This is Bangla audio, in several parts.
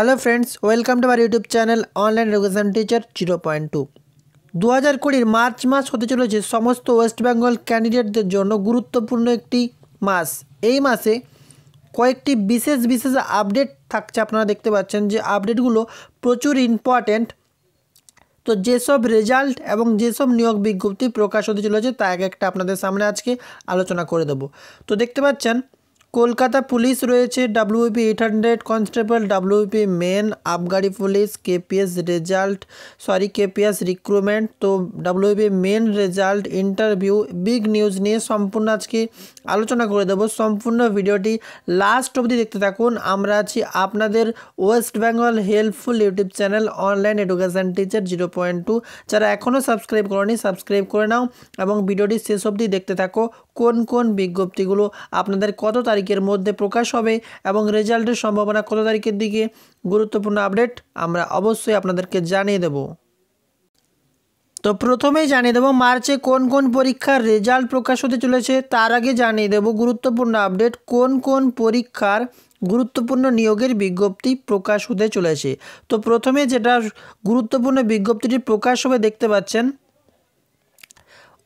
হ্যালো ফ্রেন্ডস ওয়েলকাম টু আমার YouTube channel online education teacher zero point two দু হাজার কুড়ির মার্চ মাস হতে চলেছে সমস্ত ওয়েস্ট বেঙ্গল ক্যান্ডিডেটদের জন্য গুরুত্বপূর্ণ একটি মাস। এই মাসে কয়েকটি বিশেষ বিশেষ আপডেট থাকছে, আপনারা দেখতে পাচ্ছেন যে আপডেটগুলো প্রচুর ইম্পর্ট্যান্ট তো যেসব রেজাল্ট এবং যেসব নিয়োগ বিজ্ঞপ্তি প্রকাশ হতে চলেছে, তা এক একটা আপনাদের সামনে আজকে আলোচনা করে দেবো। তো দেখতে পাচ্ছেন কলকাতা পুলিশ রয়েছে WP eight hundred constable WP main আবগারি police KPS result sorry KPS recruitment তো WP main result interview big news নিয়ে সম্পূর্ণ আজকে আলোচনা করে দেবো। সম্পূর্ণ ভিডিওটি লাস্ট অবধি দেখতে থাকুন। আমরা আছি আপনাদের West Bengal helpful YouTube channel online education teacher zero point two যারা এখনও সাবস্ক্রাইব করেনি সাবস্ক্রাইব করে নাও এবং ভিডিওটি শেষ অবধি দেখতে থাকো। কোন কোন বিজ্ঞপ্তিগুলো আপনাদের কত তারিখের মধ্যে প্রকাশ হবে এবং রেজাল্টের সম্ভাবনা কত তারিখের দিকে গুরুত্বপূর্ণ আপডেট আমরা অবশ্যই আপনাদেরকে জানিয়ে দেব। তো প্রথমেই জানিয়ে দেবো মার্চে কোন কোন পরীক্ষার রেজাল্ট প্রকাশ হতে চলেছে, তার আগে জানিয়ে দেব গুরুত্বপূর্ণ আপডেট, কোন কোন পরীক্ষার গুরুত্বপূর্ণ নিয়োগের বিজ্ঞপ্তি প্রকাশ হতে চলেছে। তো প্রথমে যেটা গুরুত্বপূর্ণ বিজ্ঞপ্তিটি প্রকাশ হবে দেখতে পাচ্ছেন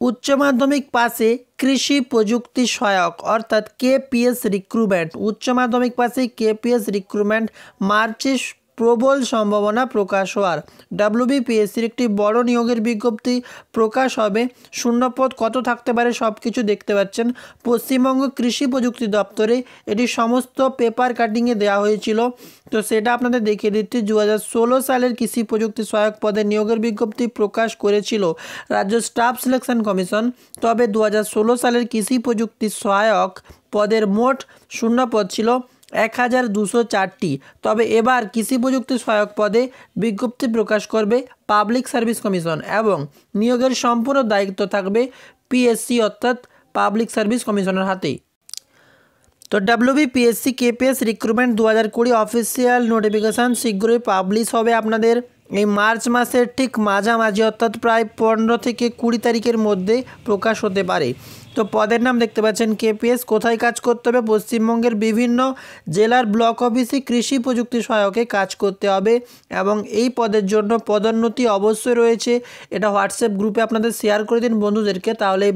উচ্চ মাধ্যমিক পাশে কৃষি প্রযুক্তি সহায়ক, অর্থাৎ কেপিএস রিক্রুটমেন্ট। উচ্চ মাধ্যমিক পাশে কেপিএস রিক্রুটমেন্ট মার্চে প্রবল সম্ভাবনা প্রকাশ হওয়ার। ডাব্লিউবিপিএসসির একটি বড় নিয়োগের বিজ্ঞপ্তি প্রকাশ হবে। শূন্যপদ কত থাকতে পারে সব কিছু দেখতে পাচ্ছেন পশ্চিমবঙ্গ কৃষি প্রযুক্তি দপ্তরে। এটি সমস্ত পেপার কাটিংয়ে দেওয়া হয়েছিল। তো সেটা আপনাদের দেখিয়ে দিচ্ছি। দু হাজার ষোলো সালের কৃষি প্রযুক্তি সহায়ক পদে নিয়োগের বিজ্ঞপ্তি প্রকাশ করেছিল রাজ্য স্টাফ সিলেকশন কমিশন। তবে দু হাজার ষোলো সালের কৃষি প্রযুক্তি সহায়ক পদের মোট শূন্য পদ ছিল এক হাজার দুশো চারটি। তবে এবার কৃষি প্রযুক্তি সহায়ক পদে বিজ্ঞপ্তি প্রকাশ করবে পাবলিক সার্ভিস কমিশন এবং নিয়োগের সম্পূর্ণ দায়িত্ব থাকবে পিএসসি অর্থাৎ পাবলিক সার্ভিস কমিশনের হাতেই। তো ডাব্লিউবি পিএসসি কেপিএস রিক্রুটমেন্ট দু হাজার কুড়ি অফিসিয়াল নোটিফিকেশান শীঘ্রই পাবলিশ হবে আপনাদের। এই মার্চ মাসের ঠিক মাঝামাঝি অর্থাৎ প্রায় পনেরো থেকে কুড়ি তারিখের মধ্যে প্রকাশ হতে পারে। তো পদের নাম দেখতে পাচ্ছেন কেপিএস। কোথায় কাজ করতে হবে? পশ্চিমবঙ্গের বিভিন্ন জেলার ব্লক অফিসে কৃষি প্রযুক্তি সহায়কে কাজ করতে হবে এবং এই পদের জন্য পদোন্নতি অবশ্যই রয়েছে। এটা হোয়াটসঅ্যাপ গ্রুপে আপনাদের শেয়ার করে দিন বন্ধুদেরকে, তাহলে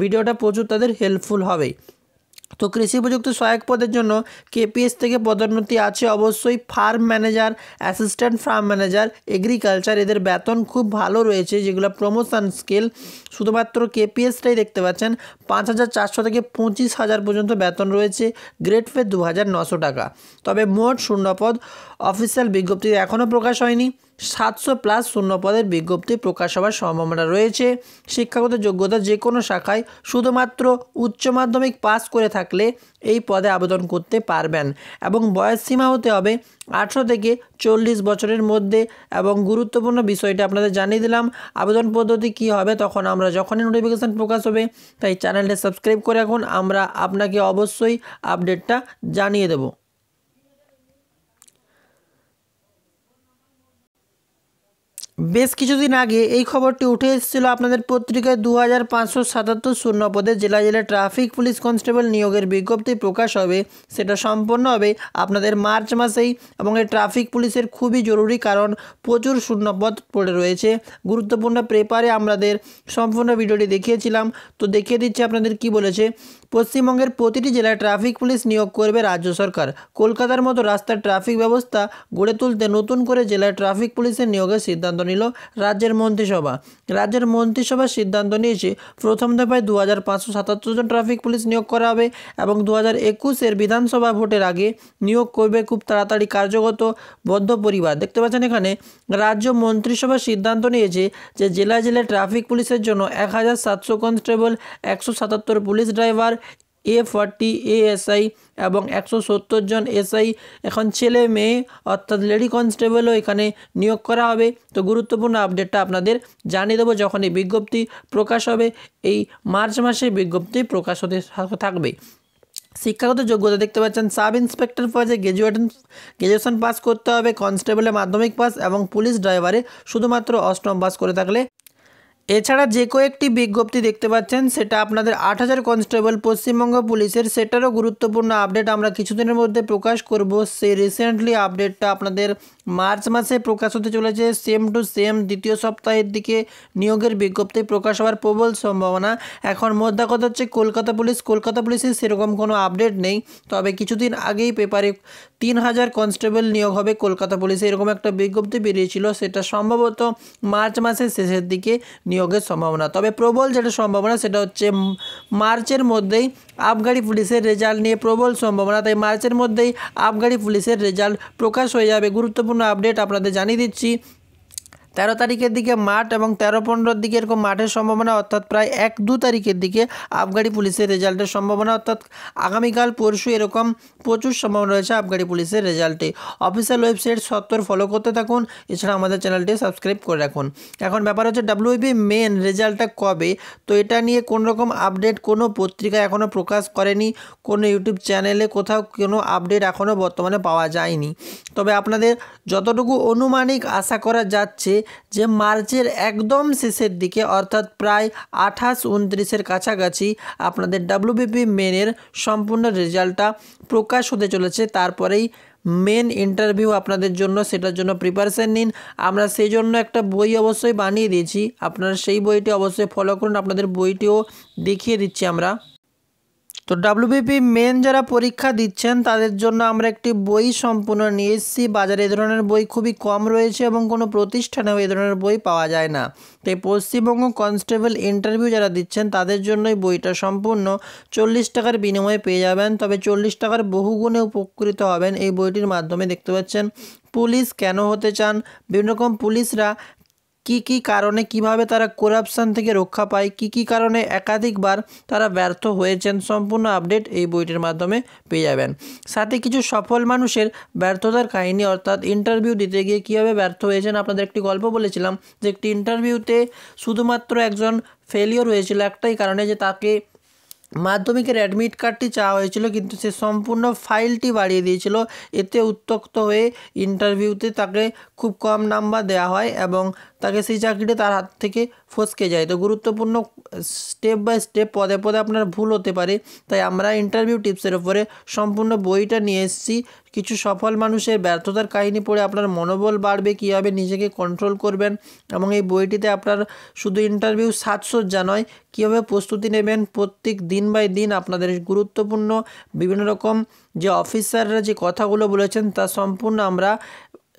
ভিডিওটা প্রচুর তাদের হেল্পফুল হবে। তো কৃষি প্রযুক্তি সহায়ক পদের জন্য কেপিএস থেকে পদোন্নতি আছে অবশ্যই farm manager, assistant farm manager, agriculture. এদের বেতন খুব ভালো রয়েছে, যেগুলো প্রমোশন স্কেল। শুধুমাত্র কেপিএসটাই দেখতে পাচ্ছেন, পাঁচ হাজার চারশো থেকে পঁচিশ হাজার পর্যন্ত বেতন রয়েছে, গ্রেড ফে দু হাজার নশো টাকা। তবে মোট শূন্যপদ অফিসিয়াল বিজ্ঞপ্তি এখনও প্রকাশ হয়নি। সাতশো প্লাস শূন্য পদের বিজ্ঞপ্তি প্রকাশ হওয়ার সম্ভাবনা রয়েছে। শিক্ষাগত যোগ্যতা যে কোনো শাখায় শুধুমাত্র উচ্চ মাধ্যমিক পাস করে থাকলে এই পদে আবেদন করতে পারবেন এবং বয়স সীমা হতে হবে আঠেরো থেকে চল্লিশ বছরের মধ্যে এবং গুরুত্বপূর্ণ বিষয়টা আপনাদের জানিয়ে দিলাম। আবেদন পদ্ধতি কি হবে তখন আমরা যখনই নোটিফিকেশান প্রকাশ হবে, তাই চ্যানেলটা সাবস্ক্রাইব করে রাখুন। আমরা আপনাকে অবশ্যই আপডেটটা জানিয়ে দেবো। বেশ কিছুদিন আগে এই খবরটি উঠে এসেছিল আপনাদের পত্রিকায় দু হাজার পাঁচশো সাতাত্তর শূন্য পদে জেলা জেলা ট্রাফিক পুলিশ কনস্টেবল নিয়োগের বিজ্ঞপ্তি প্রকাশ হবে। সেটা সম্পন্ন হবে আপনাদের মার্চ মাসেই এবং এই ট্রাফিক পুলিশের খুবই জরুরি কারণ প্রচুর শূন্যপদ পড়ে রয়েছে। গুরুত্বপূর্ণ পেপারে আমাদের সম্পূর্ণ ভিডিওটি দেখিয়েছিলাম। তো দেখিয়ে দিচ্ছি আপনাদের কি বলেছে। পশ্চিমবঙ্গের প্রতিটি জেলায় ট্রাফিক পুলিশ নিয়োগ করবে রাজ্য সরকার। কলকাতার মতো রাস্তার ট্রাফিক ব্যবস্থা গড়ে তুলতে নতুন করে জেলায় ট্রাফিক পুলিশের নিয়োগের সিদ্ধান্ত নিল রাজ্যের মন্ত্রিসভা। রাজ্যের মন্ত্রিসভার সিদ্ধান্ত নিয়েছে, প্রথম দফায় দু হাজার পাঁচশো সাতাত্তর জন ট্রাফিক পুলিশ নিয়োগ করা হবে এবং দু হাজার একুশের বিধানসভা ভোটের আগে নিয়োগ করবে খুব তাড়াতাড়ি কার্যগত বদ্ধ পরিবার। দেখতে পাচ্ছেন এখানে, রাজ্য মন্ত্রিসভা সিদ্ধান্ত নিয়েছে যে জেলায় জেলায় ট্রাফিক পুলিশের জন্য এক হাজার সাতশো কনস্টেবল, একশো সাতাত্তর পুলিশ ড্রাইভার এ ফর্টি এএসআই এবং একশো সত্তর জন এসআই এখন ছেলে মেয়ে, অর্থাৎ লেডি কনস্টেবলও এখানে নিয়োগ করা হবে। তো গুরুত্বপূর্ণ আপডেটটা আপনাদের জানিয়ে দেবো যখন এই বিজ্ঞপ্তি প্রকাশ হবে। এই মার্চ মাসে বিজ্ঞপ্তি প্রকাশ হতে থাকবে। শিক্ষাগত যোগ্যতা দেখতে পাচ্ছেন, সাব ইন্সপেক্টর পদে গ্র্যাজুয়েশন গ্র্যাজুয়েশন পাস করতে হবে। কনস্টেবলে মাধ্যমিক পাস এবং পুলিশ ড্রাইভারে শুধুমাত্র অষ্টম পাস করে থাকলে এছাড়া যে কয়েকটি বিজ্ঞপ্তি দেখতে পাচ্ছেন, সেটা আপনাদের আট হাজার কনস্টেবল, পশ্চিমবঙ্গ পুলিশের, সেটারও গুরুত্বপূর্ণ আপডেট আমরা কিছুদিনের মধ্যে প্রকাশ করব। সেই রিসেন্টলি আপডেটটা আপনাদের মার্চ মাসে প্রকাশ হতে চলেছে। সেম টু সেম দ্বিতীয় সপ্তাহের দিকে নিয়োগের বিজ্ঞপ্তি প্রকাশ হওয়ার প্রবল সম্ভাবনা। এখন মোদ্দা কথা হচ্ছে, কলকাতা পুলিশ, কলকাতা পুলিশের সেরকম কোনো আপডেট নেই। তবে কিছুদিন আগেই পেপারে তিন হাজার কনস্টেবল নিয়োগ হবে কলকাতা পুলিশে। এরকম একটা বিজ্ঞপ্তি বেরিয়েছিল, সেটা সম্ভবত মার্চ মাসের শেষের দিকে নিয়োগের সম্ভাবনা। তবে প্রবল যেটা সম্ভাবনা, সেটা হচ্ছে মার্চের মধ্যেই আবগারি পুলিশের রেজাল্ট নিয়ে প্রবল সম্ভাবনা। তাই মার্চের মধ্যেই আবগারি পুলিশের রেজাল্ট প্রকাশ হয়ে যাবে। গুরুত্বপূর্ণ আপডেট আপনাদের জানিয়ে দিচ্ছি। তেরো তারিখের দিকে মাঠ এবং তেরো পনেরোর দিকে এরকম মাঠের সম্ভাবনা, অর্থাৎ প্রায় এক দু তারিখের দিকে আবগারি পুলিশের রেজাল্টের সম্ভাবনা, অর্থাৎ আগামীকাল পরশু এরকম প্রচুর সম্ভাবনা রয়েছে আবগারি পুলিশের রেজাল্টে। অফিসিয়াল ওয়েবসাইট সত্তর ফলো করতে থাকুন, এছাড়া আমাদের চ্যানেলটি সাবস্ক্রাইব করে রাখুন। এখন ব্যাপার হচ্ছে ডাব্লিউবি মেন রেজাল্টটা কবে? তো এটা নিয়ে কোনো রকম আপডেট কোনো পত্রিকা এখনও প্রকাশ করেনি, কোনো ইউটিউব চ্যানেলে কোথাও কোনো আপডেট এখনও বর্তমানে পাওয়া যায়নি। তবে আপনাদের যতটুকু অনুমানিক আশা করা যাচ্ছে যে মার্চের একদম শেষের দিকে, অর্থাৎ প্রায় আঠাশ উনত্রিশের কাছাকাছি আপনাদের ডাব্লিউবিপি মেনের সম্পূর্ণ রেজাল্টটা প্রকাশ হতে চলেছে। তারপরেই মেন ইন্টারভিউ আপনাদের জন্য, সেটার জন্য প্রিপারেশান নিন। আমরা সেই জন্য একটা বই অবশ্যই বানিয়ে দিয়েছি। আপনারা সেই বইটি অবশ্যই ফলো করুন। আপনাদের বইটিও দেখিয়ে দিচ্ছি আমরা। তো ডাব্লিউবিপি মেন যারা পরীক্ষা দিচ্ছেন, তাদের জন্য আমরা একটি বই সম্পূর্ণ নিয়ে এসেছি। বাজারে এ ধরনের বই খুবই কম রয়েছে এবং কোনো প্রতিষ্ঠানেও এ ধরনের বই পাওয়া যায় না। তাই পশ্চিমবঙ্গ কনস্টেবল ইন্টারভিউ যারা দিচ্ছেন, তাদের জন্যই বইটা সম্পূর্ণ চল্লিশ টাকার বিনিময়ে পেয়ে যাবেন। তবে চল্লিশ টাকার বহুগুণে উপকৃত হবেন এই বইটির মাধ্যমে। দেখতে পাচ্ছেন, পুলিশ কেন হতে চান? বিভিন্ন রকম পুলিশরা কি কি কারণে কীভাবে তারা করাপশান থেকে রক্ষা পায়, কি কি কারণে একাধিকবার তারা ব্যর্থ হয়েছেন সম্পূর্ণ আপডেট এই বইটির মাধ্যমে পেয়ে যাবেন। সাথে কিছু সফল মানুষের ব্যর্থতার কাহিনী অর্থাৎ ইন্টারভিউ দিতে গিয়ে কীভাবে ব্যর্থ হয়েছেন আপনাদের একটি গল্প বলেছিলাম যে একটি ইন্টারভিউতে শুধুমাত্র একজন ফেলিওর হয়েছিল একটাই কারণে যে তাকে মাধ্যমিকের অ্যাডমিট কার্ডটি চাওয়া হয়েছিল কিন্তু সে সম্পূর্ণ ফাইলটি বাড়িয়ে দিয়েছিল। এতে উত্তক্ত হয়ে ইন্টারভিউতে তাকে খুব কম নাম্বার দেওয়া হয় এবং তাকে সেই চাকরিটা তার হাত থেকে ফসকে যায়। তো গুরুত্বপূর্ণ স্টেপ বাই স্টেপ পদে পদে আপনার ভুল হতে পারে। তাই আমরা ইন্টারভিউ টিপসের ওপরে সম্পূর্ণ বইটা নিয়ে এসেছি। কিছু সফল মানুষের ব্যর্থতার কাহিনী পড়ে আপনার মনোবল বাড়বে, কীভাবে নিজেকে কন্ট্রোল করবেন এবং এই বইটিতে আপনার শুধু ইন্টারভিউ সাজসজ্জা নয়, কীভাবে প্রস্তুতি নেবেন প্রত্যেক দিন বাই দিন আপনাদের গুরুত্বপূর্ণ বিভিন্ন রকম যে অফিসাররা যে কথাগুলো বলেছেন তা সম্পূর্ণ আমরা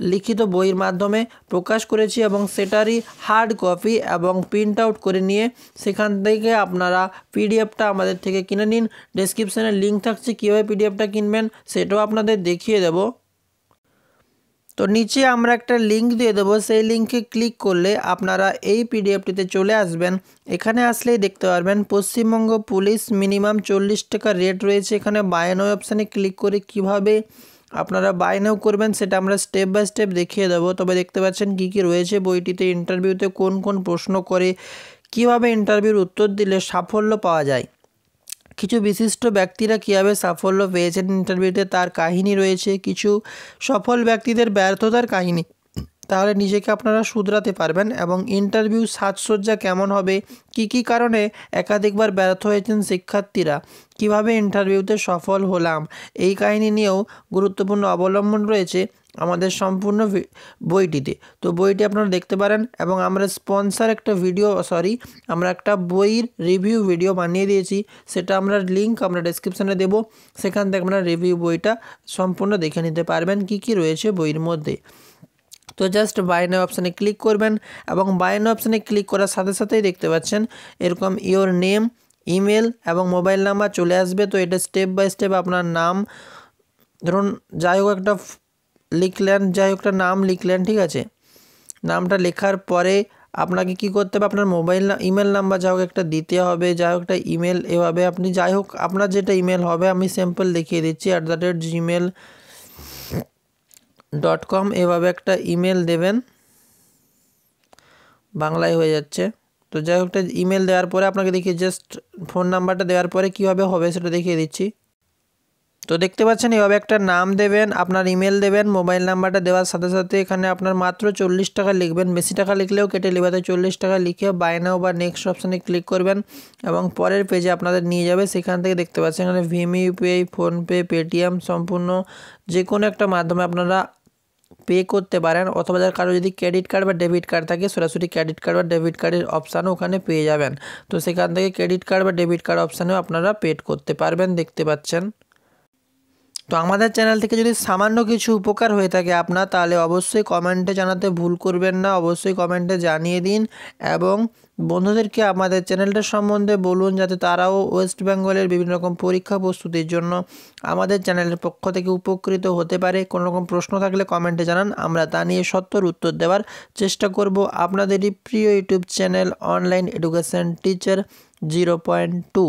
লিখিত বইয়ের মাধ্যমে প্রকাশ করেছি এবং সেটারই হার্ড কপি এবং প্রিন্ট আউট করে নিয়ে সেখান থেকে আপনারা পিডিএফটা আমাদের থেকে কিনে নিন। ডেসক্রিপশানে লিঙ্ক থাকছে কীভাবে পিডিএফটা কিনবেন, সেটাও আপনাদের দেখিয়ে দেব। তো নিচে আমরা একটা লিঙ্ক দিয়ে দেবো, সেই লিঙ্কে ক্লিক করলে আপনারা এই পিডিএফটিতে চলে আসবেন। এখানে আসলেই দেখতে পারবেন, পশ্চিমবঙ্গ পুলিশ মিনিমাম চল্লিশ টাকা রেট রয়েছে। এখানে বায়ানো অপশানে ক্লিক করে কীভাবে আপনারা বাই নাও করবেন, সেটা আমরা স্টেপ বাই স্টেপ দেখিয়ে দেবো। তবে দেখতে পাচ্ছেন কি কি রয়েছে বইটিতে। ইন্টারভিউতে কোন কোন প্রশ্ন করে, কীভাবে ইন্টারভিউর উত্তর দিলে সাফল্য পাওয়া যায়? কিছু বিশিষ্ট ব্যক্তিরা কীভাবে সাফল্য পেয়েছেন ইন্টারভিউতে তার কাহিনী রয়েছে। কিছু সফল ব্যক্তিদের ব্যর্থতার কাহিনী। তাহলে নিজেকে আপনারা শুধরাতে পারবেন এবং ইন্টারভিউ সাজসজ্জা কেমন হবে? কি কি কারণে একাধিকবার ব্যর্থ হয়েছেন শিক্ষার্থীরা? কীভাবে ইন্টারভিউতে সফল হলাম? এই কাহিনী নিয়েও গুরুত্বপূর্ণ অবলম্বন রয়েছে আমাদের সম্পূর্ণ বইটিতে। তো বইটি আপনারা দেখতে পারেন এবং আমরা স্পন্সার একটা ভিডিও সরি আমরা একটা বইয়ের রিভিউ ভিডিও বানিয়ে দিয়েছি। সেটা আমরা লিঙ্ক আমরা ডেসক্রিপশানে দেব। সেখান থেকে আপনারা রিভিউ বইটা সম্পূর্ণ দেখে নিতে পারবেন কি কি রয়েছে বইয়ের মধ্যে। তো জাস্ট বাইনে অপশানে ক্লিক করবেন এবং বাইনে অপশানে ক্লিক করার সাথে সাথেই দেখতে পাচ্ছেন এরকম ইওর নেম ইমেল এবং মোবাইল নাম্বার চলে আসবে। তো এটা স্টেপ বাই স্টেপ আপনার নাম, ধরুন যাই হোক একটা লিখলেন, যাই হোক একটা নাম লিখলেন, ঠিক আছে? নামটা লেখার পরে আপনাকে কি করতে হবে? আপনার মোবাইল ইমেল নাম্বার যাই হোক একটা দিতে হবে, যাই হোক একটা ইমেল এভাবে আপনি, যাই হোক আপনার যেটা ইমেল হবে, আমি স্যাম্পল দেখিয়ে দিচ্ছি at the rate Gmail dot com এভাবে একটা ইমেল দেবেন। বাংলায় হয়ে যাচ্ছে। তো যাই হোক, একটা ইমেল দেওয়ার পরে আপনাকে দেখিয়ে জাস্ট ফোন নাম্বারটা দেওয়ার পরে কীভাবে হবে সেটা দেখিয়ে দিচ্ছি। তো দেখতে পাচ্ছেন, এভাবে একটা নাম দেবেন, আপনার ইমেল দেবেন মোবাইল নাম্বারটা দেওয়ার সাথে সাথে এখানে আপনার মাত্র চল্লিশ টাকা লিখবেন। বেশি টাকা লিখলেও কেটে নেবে চল্লিশ টাকা লিখে বাই নাও বা নেক্সট অপশানে ক্লিক করবেন এবং পরের পেজে আপনাদের নিয়ে যাবে। সেখান থেকে দেখতে পাচ্ছেন এখানে ভিম ইউপিআই ফোনপে পেটিএম সম্পূর্ণ যে কোনো একটা মাধ্যমে আপনারা পে করতে পারেন অথবা যার কারও যদি ক্রেডিট কার্ড বা ডেবিট কার্ড থাকে, সরাসরি ক্রেডিট কার্ড বা ডেবিট কার্ডের অপশানও ওখানে পেয়ে যাবেন। তো সেখান থেকে ক্রেডিট কার্ড বা ডেবিট কার্ড অপশানেও আপনারা পেড করতে পারবেন, দেখতে পাচ্ছেন। তো আমাদের চ্যানেল থেকে যদি সামান্য কিছু উপকার হয়ে থাকে আপনার, তাহলে অবশ্যই কমেন্টে জানাতে ভুল করবেন না। অবশ্যই কমেন্টে জানিয়ে দিন এবং বন্ধুদেরকে আমাদের চ্যানেলটা সম্বন্ধে বলুন, যাতে তারাও ওয়েস্ট বেঙ্গলের বিভিন্ন রকম পরীক্ষা প্রস্তুতির জন্য আমাদের চ্যানেলের পক্ষ থেকে উপকৃত হতে পারে। কোনো রকম প্রশ্ন থাকলে কমেন্টে জানান, আমরা তা নিয়ে সত্তর উত্তর দেওয়ার চেষ্টা করব। আপনাদেরই প্রিয় YouTube channel online education teacher zero point two.